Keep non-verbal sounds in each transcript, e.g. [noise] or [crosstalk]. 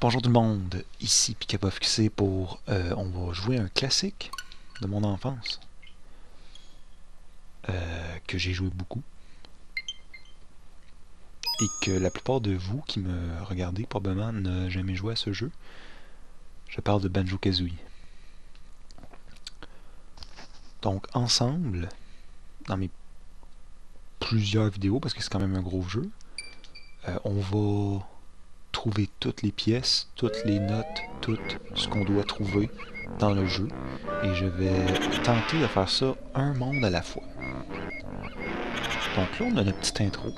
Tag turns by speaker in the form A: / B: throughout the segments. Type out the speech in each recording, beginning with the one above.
A: Bonjour tout le monde, ici Picapov QC pour... Euh, on va jouer un classique de mon enfance. Euh, que j'ai joué beaucoup. Et que la plupart de vous qui me regardez probablement n'ont jamais joué à ce jeu. Je parle de Banjo-Kazooie. Donc ensemble, dans mes plusieurs vidéos, parce que c'est quand même un gros jeu, euh, on va trouver toutes les pièces, toutes les notes, tout ce qu'on doit trouver dans le jeu. Et je vais tenter de faire ça un monde à la fois. Donc là, on a la petite intro.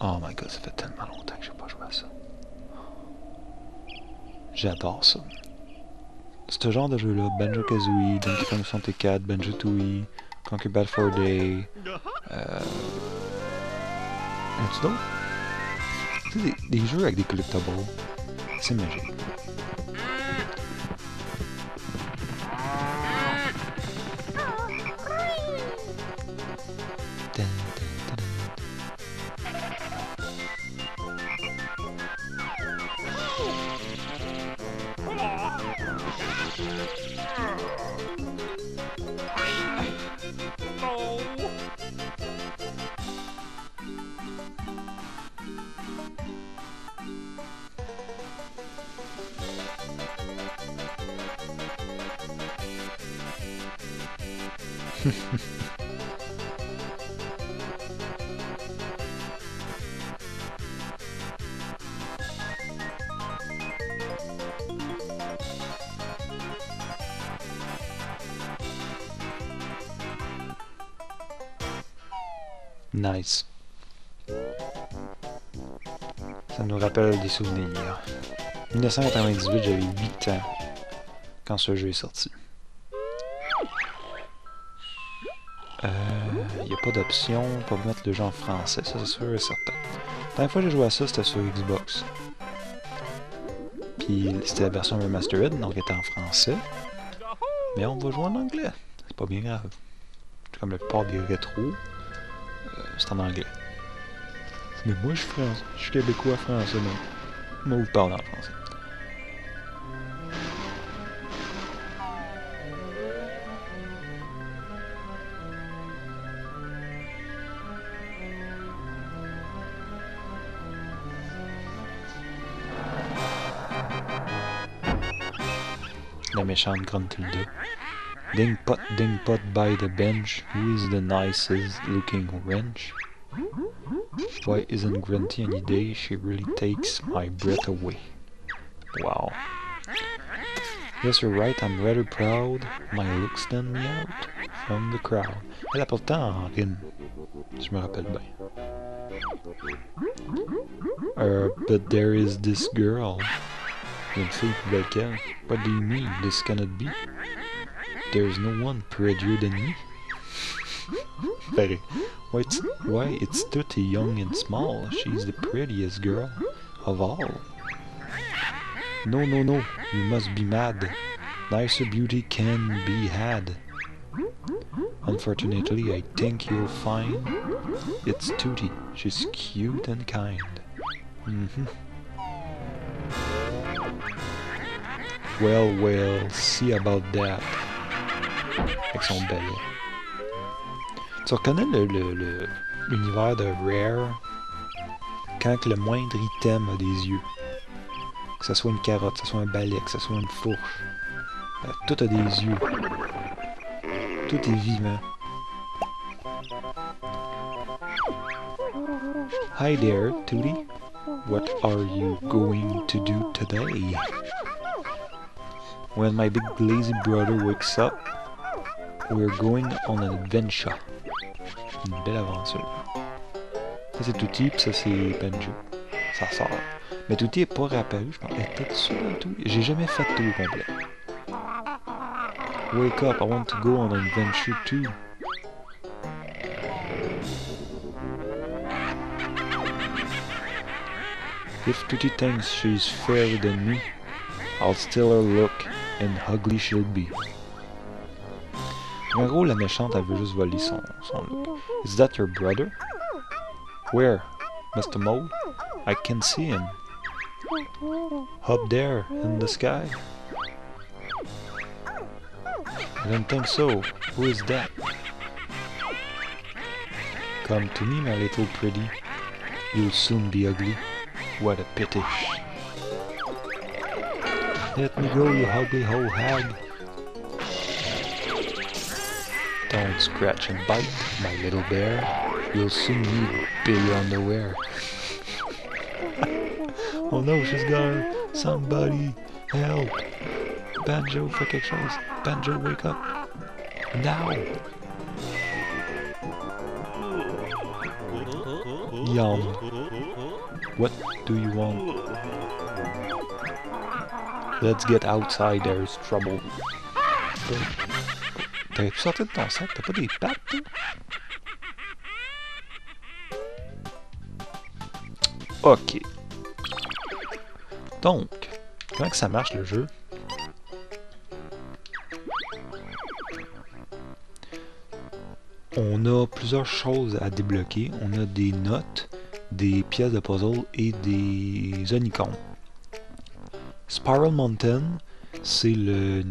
A: Oh my god, ça fait tellement longtemps que je n'ai pas joué à ça. J'adore ça. Ce genre de jeu-là, Banjo-Kazooie, Donkey Kong 64, Banjo-Tooie, Conquer Bad for a Day, euh, petit d'autres? Tu des, des, jeux avec des collectibles, c'est magique. [laughs] Nice. Ça nous rappelle des souvenirs. 1998, j'avais 8 ans quand ce jeu est sorti. Euh, n'y a pas d'option pour mettre le jeu en français, ça c'est sûr et certain. La dernière fois que j'ai joué à ça, c'était sur Xbox. Puis c'était la version remastered, donc elle était en français. Mais on va jouer en anglais. C'est pas bien grave. Comme la plupart des rétros, euh, c'est en anglais. Mais moi je suis français, je suis québécois français, donc. Moi vous parle en français. Méchante Gruntilda. Ding pot, ding pot by the bench. Who is the nicest looking wench? Why isn't Grunty any day? She really takes my breath away. Wow. Yes, you're right, I'm rather proud. My looks stand me out from the crowd. Elle a pourtant rime. Je me rappelle bien. Uh, but there is this girl. Une fille qu'elle. What do you mean? This cannot be. There's no one prettier than me. Very. Why it's, why, it's Tutti young and small. She's the prettiest girl of all. No, no, no. You must be mad. Nicer beauty can be had. Unfortunately, I think you'll find it's Tutti. She's cute and kind. Mm-hmm. Well, well, see about that. Avec son balai. Tu reconnais l'univers le, le, de Rare quand le moindre item a des yeux? Que ce soit une carotte, que ce soit un balai, que ce soit une fourche. Ben, tout a des yeux. Tout est vivant. Hi there, Tootie. What are you going to do today? When my big lazy brother wakes up, we're going on an adventure. Une belle aventure. Ça c'est puis ça c'est Banjo. Ça sort. Mais Tutti est pas réapparu, je pense. Était dessus dans tout. J'ai jamais fait tout au complet. Wake up, I want to go on an adventure too. If Tutti thinks she's fairer than me, I'll steal her look and ugly she'll be. En gros, la méchante, veut juste voler son, son look. Is that your brother? Where? Mr. Mole? I can see him. Up there, in the sky. I don't think so. Who is that? Come to me, my little pretty. You'll soon be ugly. What a pity. Let me go, you ugly old hag. Don't scratch and bite, my little bear. You'll soon need bigger underwear. [laughs] oh no, she's gone. Somebody help. Banjo, fais quelque. Banjo, wake up. Now. Yum. What do you want? Let's get outside, there's trouble. T'avais-tu sorti de ton sac? T'as pas des pattes, toi? Ok. Donc, comment ça marche le jeu? On a plusieurs choses à débloquer. On a des notes, des pièces de puzzle et des honeycombs. Spiral Mountain, c'est le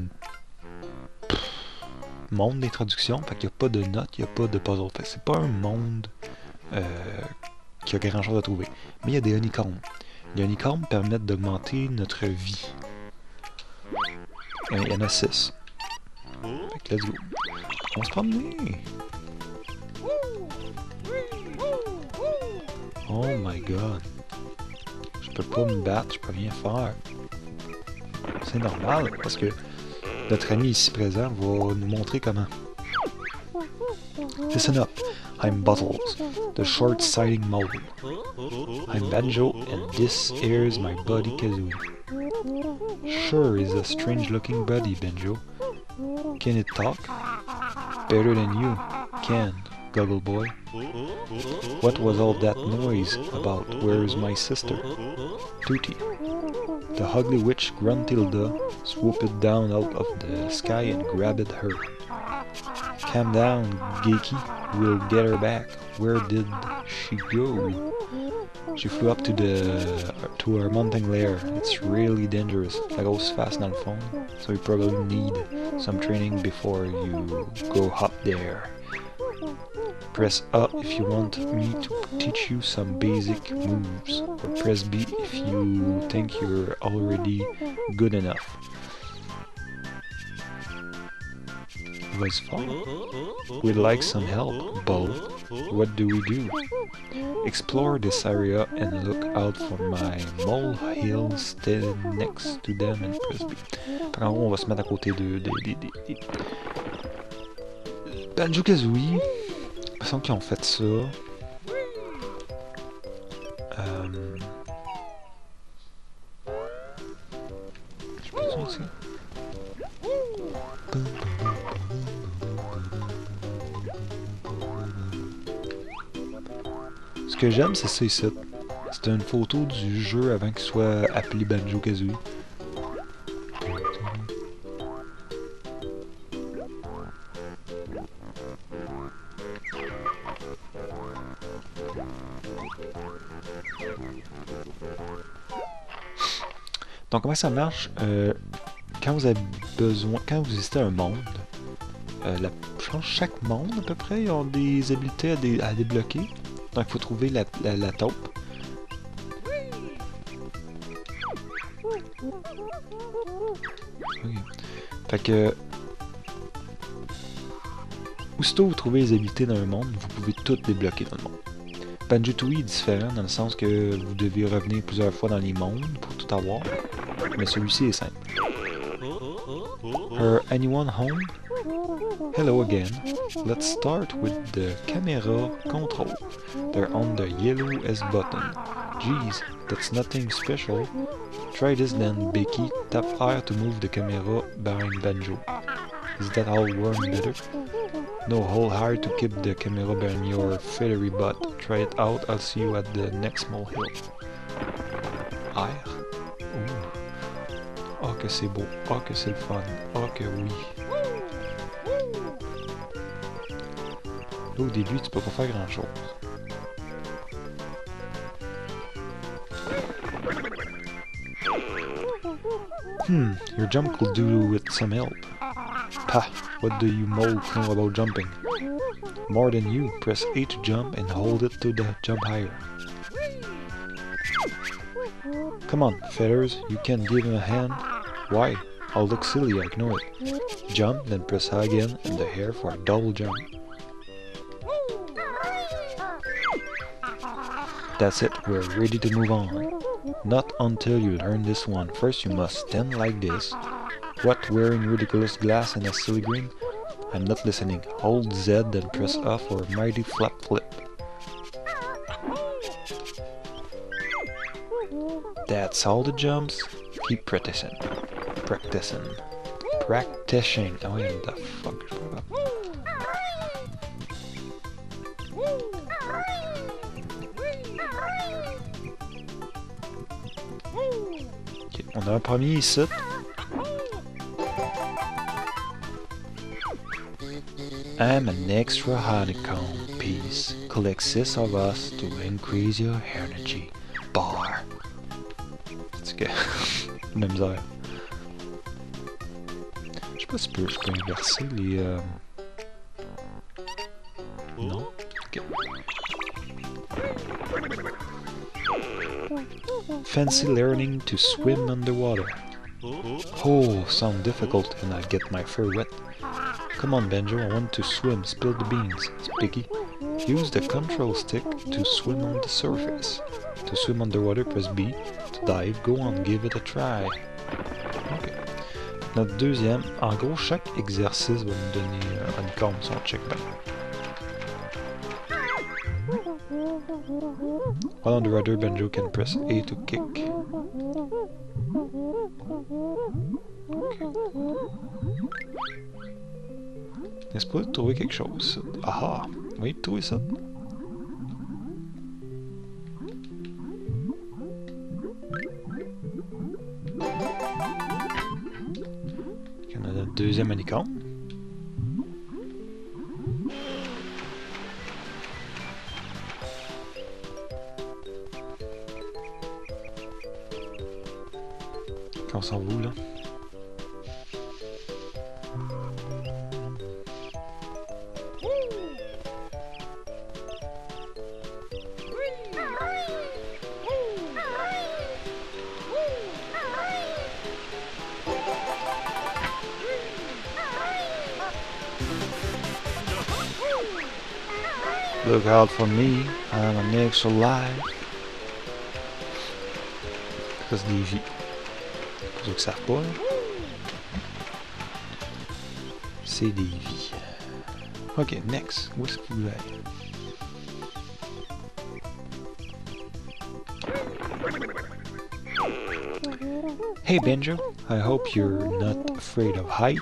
A: monde d'introduction, fait qu'il n'y a pas de notes, il n'y a pas de puzzle. Fait c'est pas un monde euh, qui a grand chose à trouver. Mais il y a des honeycombs. Les honeycombs permettent d'augmenter notre vie. Euh, Il y en a 6. Fait que let's go. On se promener. Oh my god. Je peux pas me battre, je peux rien faire. Normal, parce que notre ami ici présent va nous montrer comment. Listen up. I'm Bottles, the short-sighting mole. I'm Banjo, and this here's my buddy Kazooie. Sure is a strange-looking buddy, Banjo. Can it talk? Better than you can, Goggle Boy. What was all that noise about? Where's my sister? Tootie. The ugly witch Gruntilda swooped down out of the sky and grabbed her. Calm down, Geeky. We'll get her back. Where did she go? She flew up to the to her mountain lair. It's really dangerous. Ça goes fast le fond, so you probably need some training before you go up there. Press A if you want me to teach you some basic moves, or press B if you think you're already good enough. Was fun. We'd like some help, Bo. What do we do? Explore this area and look out for my molehill standing next to them and press B. Qu'en gros, on va se mettre à côté de, de, de, de, de. Banjo-Kazooie. L'impression qu'ils ont fait ça. Ici? Ce que j'aime, c'est ça ici. C'est une photo du jeu avant qu'il soit appelé Banjo-Kazooie. Donc comment ça marche Euh, Quand vous avez besoin, quand vous visitez un monde, euh, je pense que chaque monde à peu près, ils ont des habiletés à, dé- à débloquer. Donc il faut trouver la, taupe. Fait que aussitôt vous trouvez les habiletés dans un monde, vous pouvez tout débloquer dans le monde. Banjo-Tooie est différent dans le sens que vous devez revenir plusieurs fois dans les mondes pour tout avoir. Mais celui-ci est simple. Are anyone home? Hello again. Let's start with the camera control. They're on the yellow S button. Geez, that's nothing special. Try this then, Becky. Tap R to move the camera behind Banjo. Is that all worn better? No, hold hard to keep the camera behind your feathery butt. Try it out, I'll see you at the next small hill. que c'est beau, ah que c'est le fun, ah que oui. Là, au début, tu peux pas faire grand chose. Hmm, your jump could do with some help. Pah, what do you moles know about jumping? More than you, press A to jump and hold it to the jump higher. Come on, fellas, you can give him a hand. Why? I'll look silly, I know it. Jump, then press A again and the hair for a double jump. That's it, we're ready to move on. Not until you learn this one. First you must stand like this. What, wearing ridiculous glass and a silly grin? I'm not listening. Hold Z then press F for a mighty flap flip. That's all the jumps. Keep practicing. Practicing. Practicing. Oh yeah, the fuck is that? Ok, on a un premier ici. I'm an extra honeycomb piece. Collect six of us to increase your energy bar. Parce que... la Je sais pas si je peux, inverser les... euh, Non. Ok. Fancy learning to swim underwater. Oh. oh, sound difficult and I get my fur wet. Come on, Benjo, I want to swim. Spill the beans. Spicky. Use the control stick to swim on the surface. To swim underwater, press B. To dive, go on, give it a try. Ok. Notre deuxième, en gros, chaque exercice va nous donner euh, une compte si on check bien. While underwater, Benjo can press A to kick. N'est-ce pas de trouver quelque chose? Ah ah! Oui, trouver ça. Out for me, I'm an extra life. Ça, c'est des vies. Pour ceux qui savent pas, là. C'est des vies. Ok, next. Où est-ce que vous allez? Hey Benjo, I hope you're not afraid of height.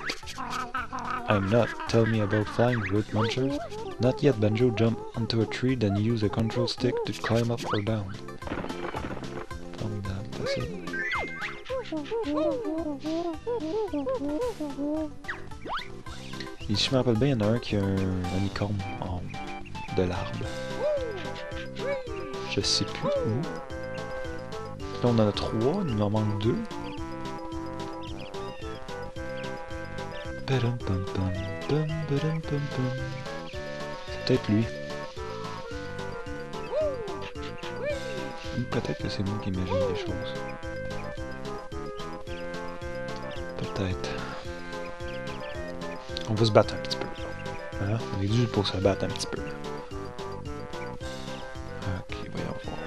A: I'm not. Tell me about flying with munchers. Not yet, Benjo. Jump onto a tree, then use a control stick to climb up or down. Down, it. Et si je me rappelle bien, il y en a un qui a un, un en de l'arbre. Je sais plus où. Là, on en a trois, il nous en manque deux. Peut-être lui. Peut-être que c'est moi qui imagine des choses. Peut-être. On va se battre un petit peu. Hein? On est dû pour se battre un petit peu. Ok, voyons voir.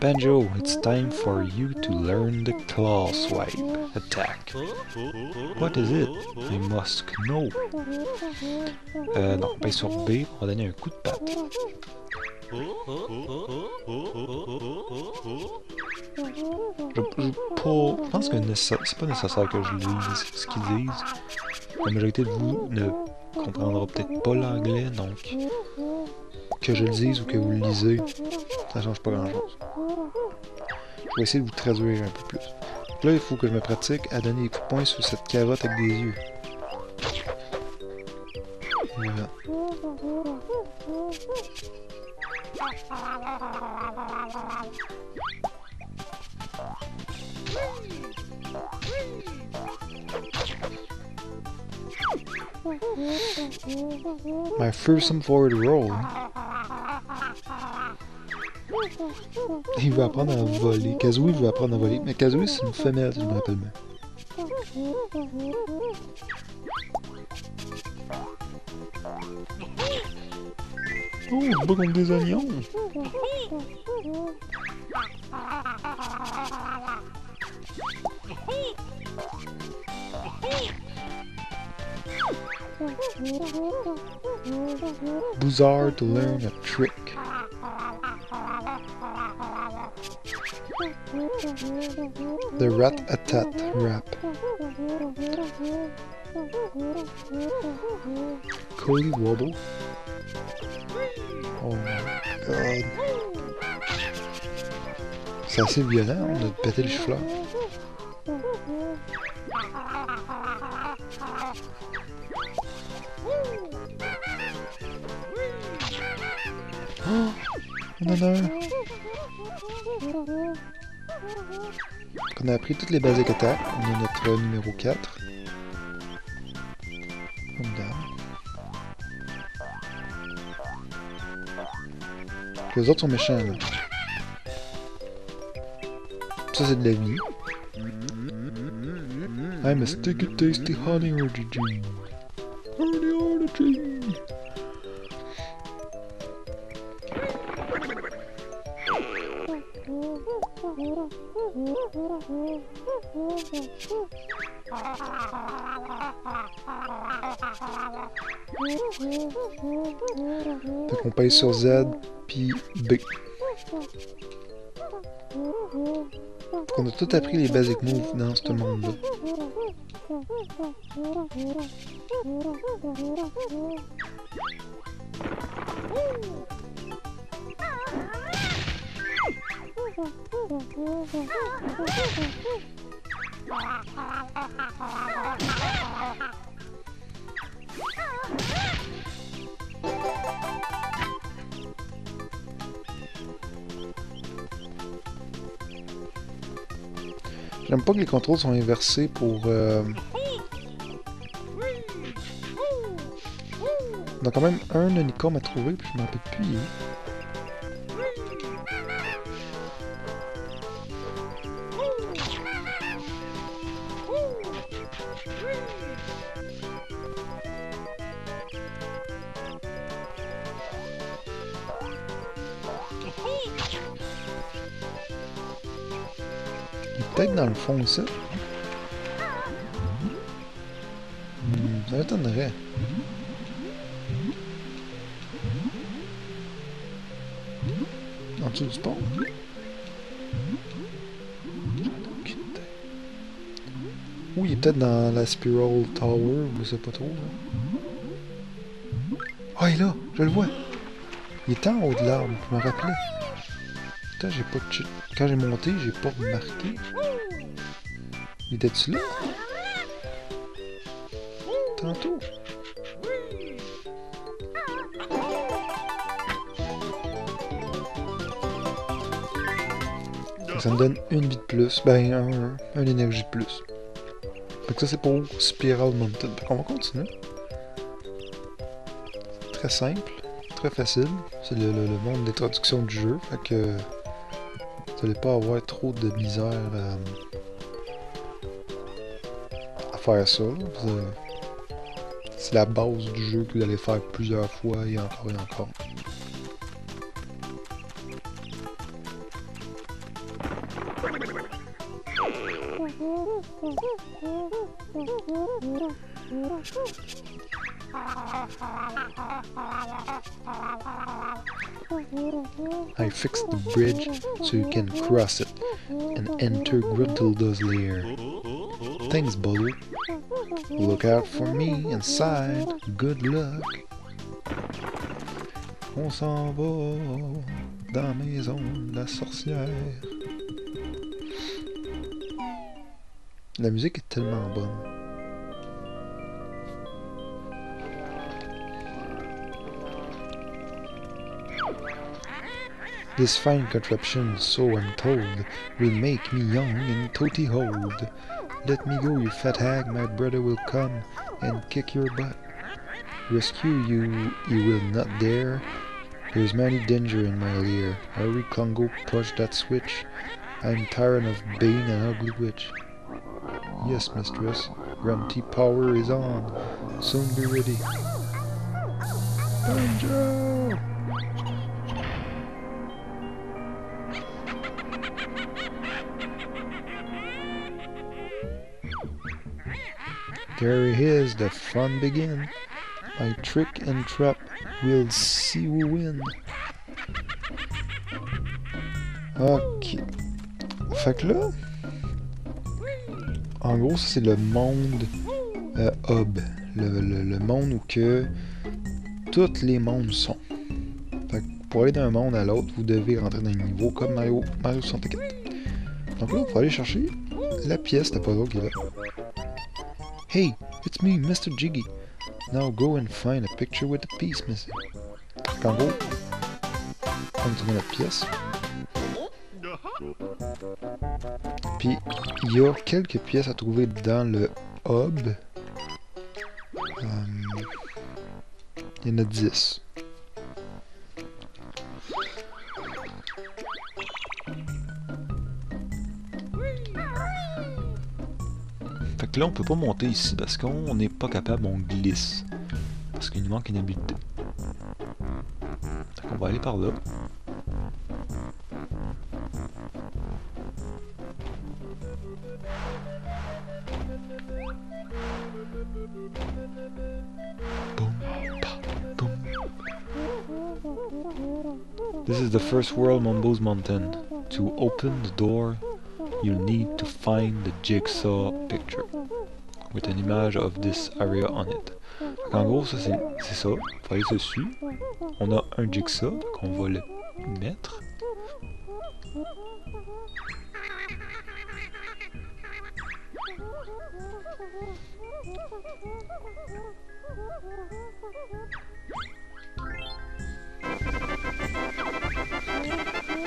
A: Banjo, it's time for you to learn the claw swipe attack. What is it? I must know. Euh, non, pèse sur B, on va donner un coup de patte. Je, je, pense que c'est pas nécessaire que je lise ce qu'ils disent. La majorité de vous ne comprendra peut-être pas l'anglais, donc que je le dise ou que vous le lisez, ça change pas grand-chose. Je vais essayer de vous traduire un peu plus. Là, il faut que je me pratique à donner des coups de poing sur cette carotte avec des yeux. Voilà. My fearsome forward roll. Il veut apprendre à voler. Kazooie veut apprendre à voler. Mais Kazooie, c'est une femelle, si je me rappelle bien. Oh, bat contre des oignons. Bizarre to learn a trick. The rat-a-tat rap. Cody Wobble. Oh my god. C'est assez violent hein, de péter les cheveux. On a appris toutes les basiques attaques. On est notre numéro 4. Comme d'hab. Les autres sont méchants. Ça c'est de la vie. I'm a sticky tasty honey origin. Honey origin. Fait qu'on paye sur Z puis B. On a tout appris les basic moves dans ce monde-là. J'aime pas que les contrôles sont inversés pour... Euh... On a quand même un unicorn à trouver, puis je m'en rappelle plus. Il est peut-être dans le fond ici. Hmm, ça m'étonnerait. En dessous du pont. Ou il est peut-être dans la Spiral Tower, je sais pas trop. là. Ah, il est là, je le vois. Il est en haut de l'arbre, je me rappelais. Putain, j'ai pas check- Quand j'ai monté, j'ai pas remarqué. Il était-tu là? Tantôt. Ça me donne une vie de plus. Ben, un, un énergie de plus. Que ça, c'est pour Spiral Mountain. Fait qu'on va continuer. Très simple, très facile. C'est le, le, le monde d'introduction du jeu. Fait que vous n'allez pas avoir trop de misère à, à faire ça. euh, C'est la base du jeu que vous allez faire plusieurs fois et encore et encore. I fixed the bridge so you can cross it and enter Gruntilda's lair. Thanks, Bolo. Look out for me inside. Good luck. On s'en va dans maison la sorcière. La musique est tellement bonne. This fine contraption, so I'm told, will make me young and toty hold. Let me go, you fat hag, my brother will come and kick your butt. Rescue you, you will not dare. There's mighty danger in my lair. Hurry, Congo, push that switch. I'm tired of being an ugly witch. Yes, mistress, Grunty power is on. Soon be ready. Banjo! It is, the fun begin. By trick and trap, we'll see who win. Ok. Fait que là, en gros, c'est le monde euh, hub. Le, le, monde où que tous les mondes sont. Fait que pour aller d'un monde à l'autre, vous devez rentrer dans un niveau comme Mario, Mario 64. Donc là, il faut aller chercher la pièce de puzzle qui est là. Hey, it's me, Mr. Jiggy. Now go and find a picture with the piece missing. En gros, on notre pièce. Puis, il y a quelques pièces à trouver dans le hub. Um, il y en a 10. Que là, on peut pas monter ici parce qu'on n'est pas capable, on glisse. Parce qu'il nous manque une habileté. Fait qu'on va aller par là. This is the first world Mambo's Mountain. To open the door, you need to find the jigsaw picture with an image of this area on it. En gros, ça c'est ça. Faut aller dessus. On a un jigsaw qu'on va le mettre.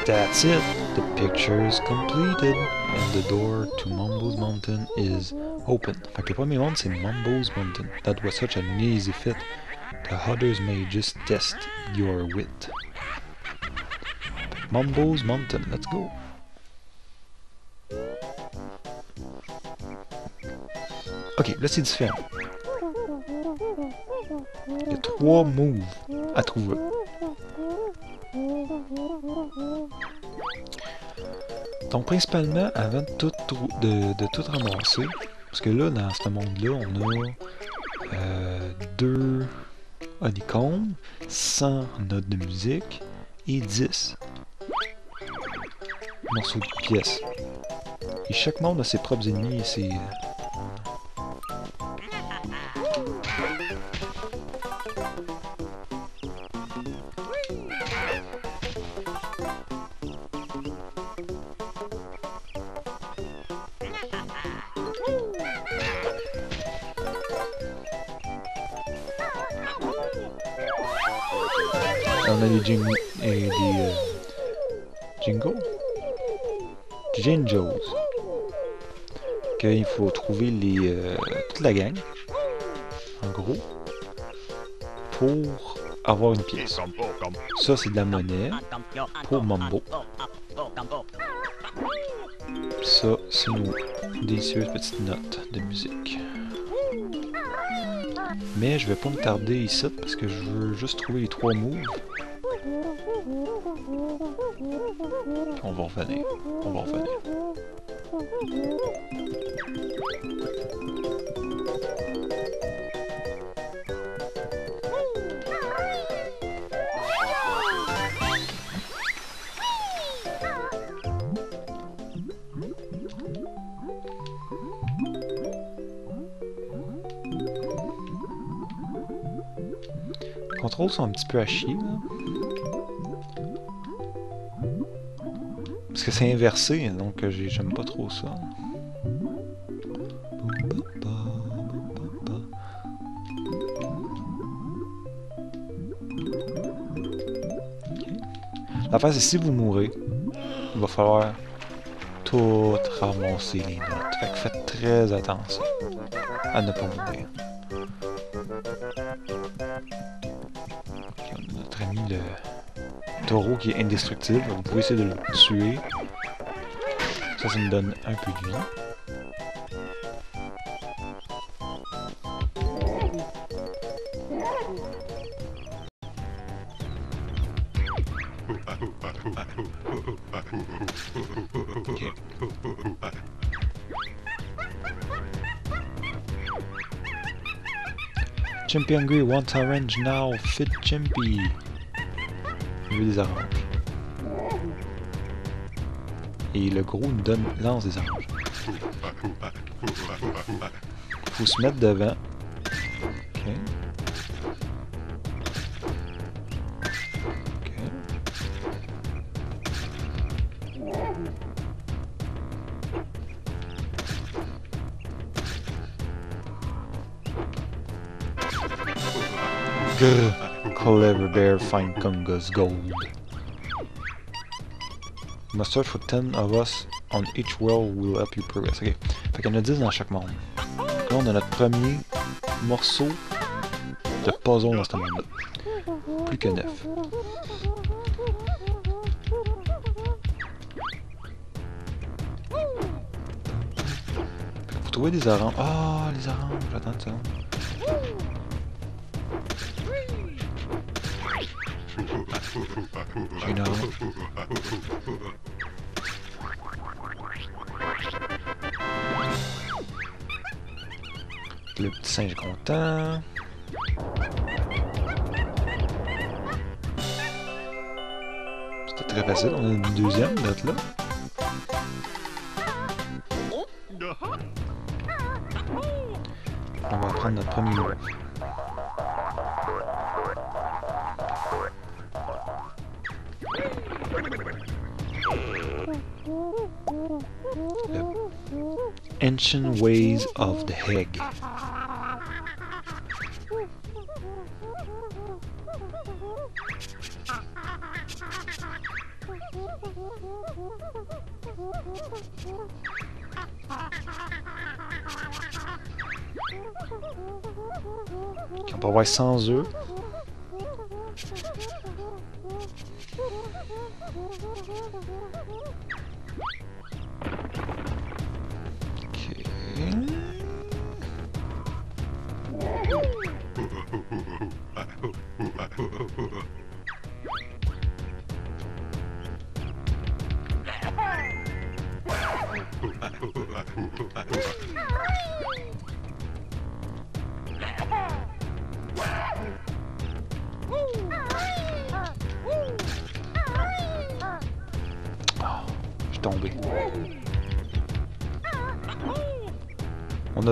A: That's it. The picture is completed and the door to Mambo's Mountain is open. Fait que le premier monde c'est Mambo's Mountain. That was such an easy fit. The others may just test your wit. Mambo's Mountain, let's go. Ok, là c'est différent. Il y a trois moves à trouver. Donc principalement, avant de tout, de, tout ramasser, parce que là, dans ce monde-là, on a euh, deux honeycombs, 100 notes de musique et 10 morceaux de pièces. Et chaque monde a ses propres ennemis et ses... trouver les euh, toute la gang, en gros, pour avoir une pièce. Ça c'est de la monnaie pour Mambo. Ça c'est nos délicieuses petites notes de musique. Mais je vais pas me tarder ici parce que je veux juste trouver les trois moves. Contrôles sont un petit peu à chier. Parce que c'est inversé, donc j'aime pas trop ça. L'affaire, c'est si vous mourrez, il va falloir tout ramasser les notes. Fait que faites très attention à ne pas mourir. Taureau qui est indestructible. Vous pouvez essayer de le tuer. Ça, ça me donne un peu de vie. Ok. Chimpy Hungry wants orange now. Fit Chimpy. Veut des oranges. Et le gros nous donne, lance des oranges. Faut se mettre devant. Ok. Ok. Grr. Clever bear find Kunga's gold. Must search for 10 of us on each world will help you progress. Ok. Fait qu'il y en a 10 dans chaque monde. Là, on a notre premier morceau de puzzle dans ce monde-là. Plus que 9. Faut trouver des oranges? Ah, les oranges. Attends une seconde. Une orange. Le petit singe content. C'était très facile, on a une deuxième note là. On va prendre notre premier lot. Ancient ways of the. Ok, on peut voir sans eux.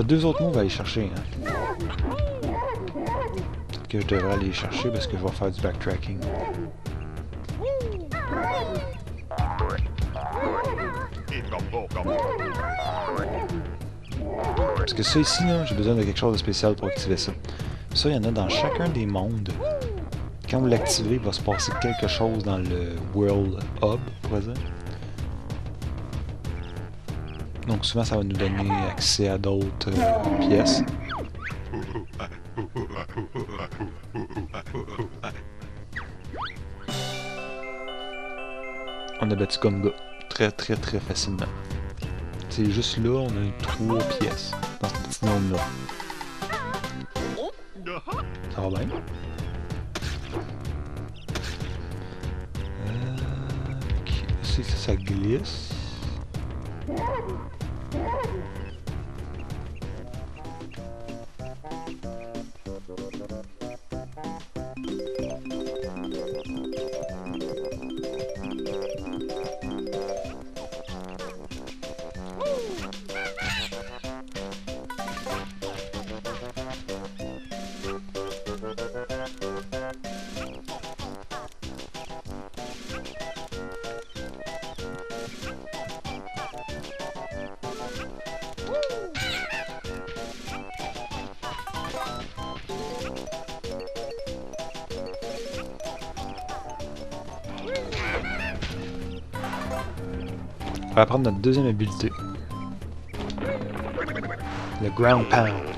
A: Deux autres mots, on va aller chercher. Hein. Peut-être que je devrais aller les chercher parce que je vais faire du backtracking. Parce que ça ici, j'ai besoin de quelque chose de spécial pour activer ça. Ça, il y en a dans chacun des mondes. Quand vous l'activez, il va se passer quelque chose dans le World Hub, dire. Donc souvent, ça va nous donner accès à d'autres euh, pièces. On a battu Gunga très très très facilement. C'est juste là, on a eu trois pièces dans ce petit monde-là. Ça va bien? Euh, ça, ça glisse. va apprendre notre deuxième habileté. Le ground pound.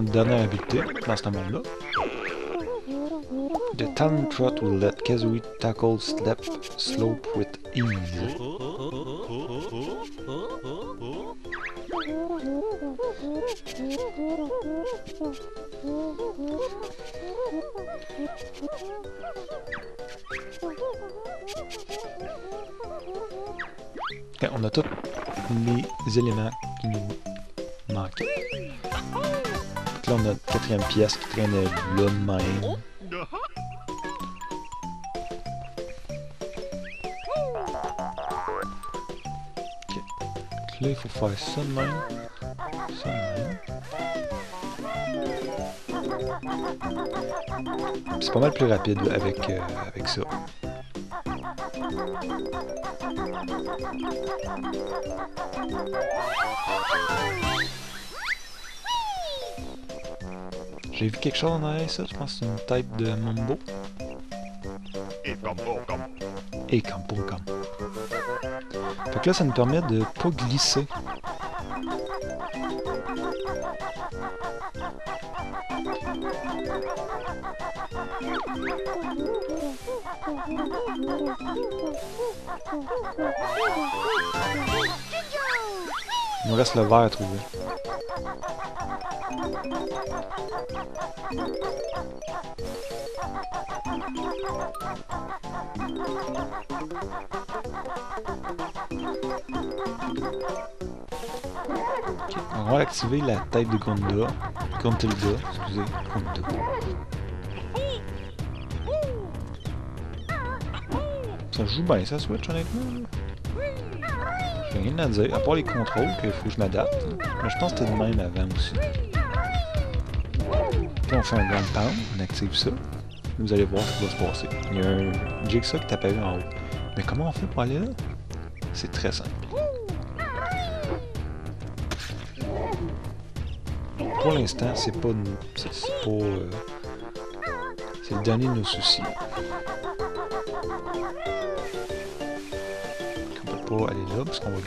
A: Notre dernière habileté dans ce monde-là. The talon trot will let Kazooie tackle step slope with ease. On a tous les éléments qui nous manquent. Là, on a notre quatrième pièce qui traîne là de même. Ok. Donc là, il faut faire ça de même. Ça de même. C'est pas mal plus rapide avec, euh, avec ça. J'ai vu quelque chose en arrière, ça. Je pense que c'est une tête de Mambo. Et comme pour comme. Fait que là, ça nous permet de pas glisser. Il nous reste le verre à trouver. On va activer la tête de Gonda. Gruntilda, excusez. Ça joue bien ça Switch honnêtement. J'ai rien à dire, à part les contrôles qu'il faut que je m'adapte. Mais je pense que c'était de même avant aussi. On fait un grand pound, on active ça. Vous allez voir ce qui va se passer. Il y a un jigsaw qui est apparu en haut. Mais comment on fait pour aller là? C'est très simple. Pour l'instant, c'est pas... C'est pas... euh, c'est le dernier de nos soucis. On peut pas aller là parce qu'on va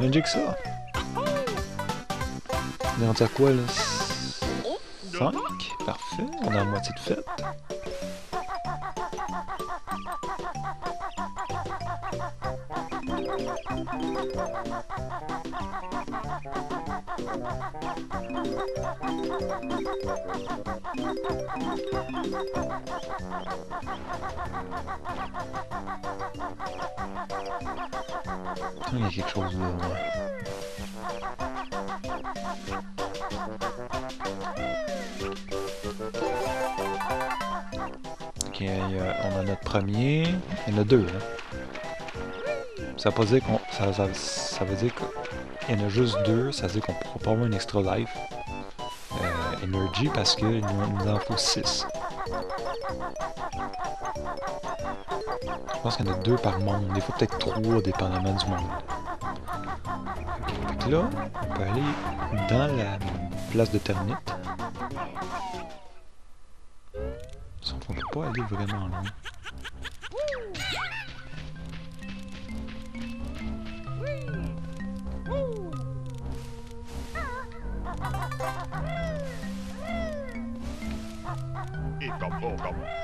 A: glisser. Un jigsaw. On est quoi là 5 Parfait, on a moitié de fête. Il y a quelque chose. Ok, a- on a notre premier. Il y en a deux. Hein. Ça veut dire qu'on. Ça, veut dire qu'il y en a juste deux. Ça veut dire qu'on pourra pas avoir une extra life euh, energy parce qu'il nous en faut six. Je pense qu'il y en a deux par monde. Des fois, peut-être trois, dépendamment du monde. Là, on peut aller dans la place de Ternite. Sauf qu'on peut pas aller vraiment loin. Et comme, oh, comme.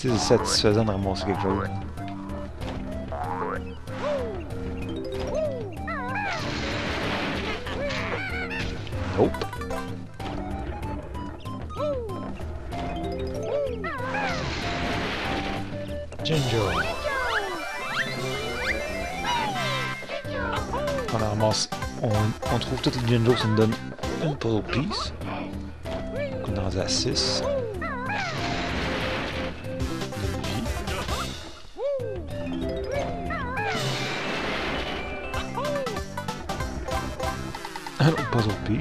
A: c'est satisfaisant de ramasser quelque chose. Nope. Ginger. On la ramasse. On, on trouve toutes les Ginger, ça nous donne une puzzle piece. On est rendu à 6. Je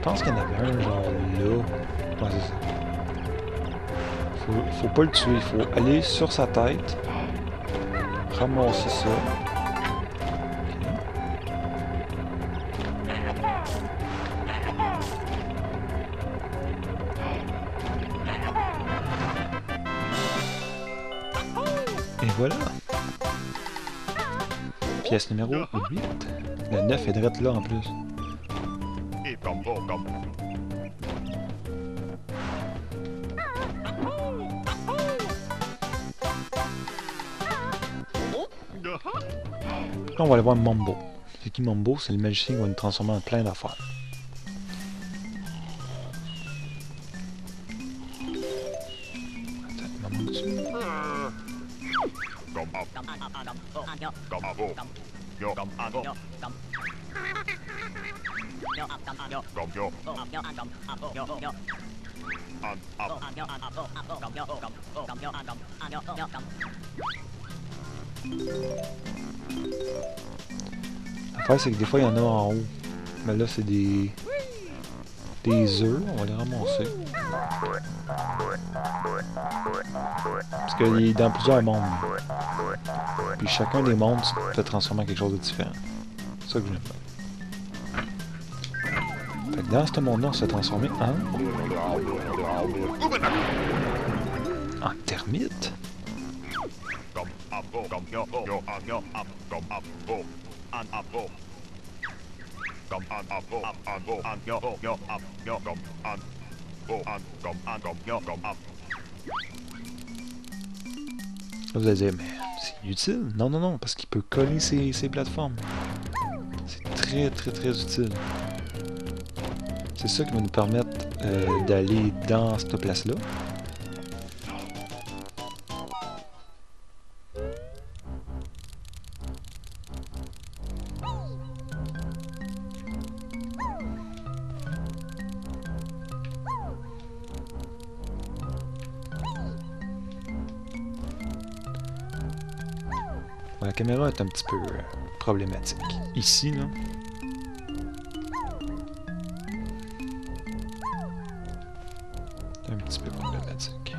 A: pense qu'il y en avait un genre là. Faut, faut pas le tuer, il faut aller sur sa tête, ramasser ça. Pièce numéro 8. La 9 est direct là en plus.
B: Et bon, comme.
A: Là, on va aller voir Mambo. C'est qui Mambo? C'est le magicien qui va nous transformer en plein d'affaires. C'est que des fois, il y en a en haut. Mais là, c'est des... Des œufs. On va les ramasser. Parce qu'il est dans plusieurs mondes. Puis chacun des mondes peut transformer en quelque chose de différent. C'est ça que je voulais faire. Fait que dans ce monde-là, on s'est transformé en... En termite. Vous allez dire, mais c'est utile? Non, non, non, parce qu'il peut coller ses, plateformes. C'est très, très, très utile. C'est ça qui va nous permettre euh, d'aller dans cette place-là. Caméra est un petit peu euh, problématique. Ici, là. Un petit peu problématique.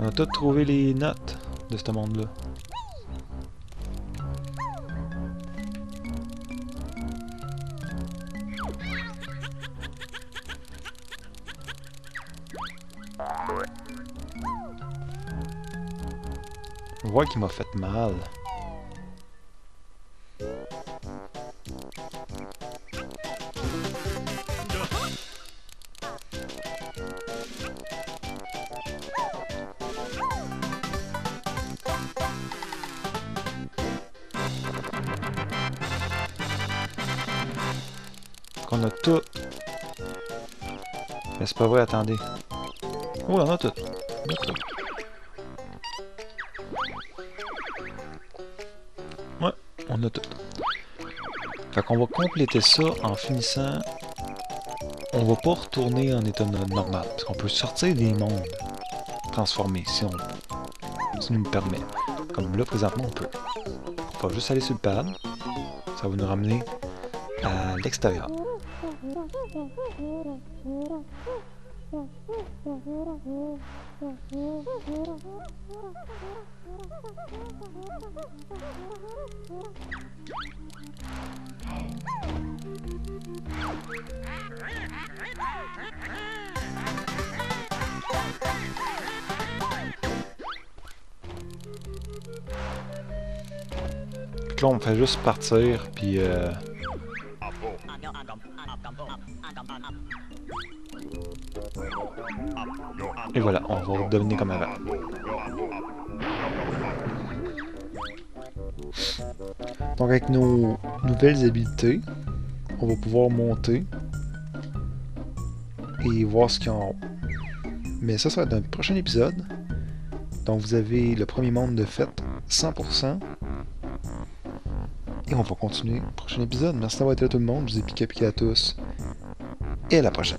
A: On a tous trouvé les notes de ce monde-là. M'a fait mal. Qu'on a tout. Mais c'est pas vrai, attendez. Oh, on a tout. On a tout. Compléter ça en finissant. On va pas retourner en état no- normal. Parce qu'on peut sortir des mondes transformés si on si nous le permet. Comme là présentement on peut. On va juste aller sur le pad. Ça va nous ramener à l'extérieur. Là, on fait juste partir, puis euh, et voilà, on va redevenir comme avant. Donc avec nos nouvelles habiletés, on va pouvoir monter et voir ce qu'il y a en haut. Mais ça, ça va être dans le prochain épisode. Donc vous avez le premier monde de fête 100%. Et on va continuer le prochain épisode. Merci d'avoir été là tout le monde. Je vous ai piqué piqué à tous. Et à la prochaine.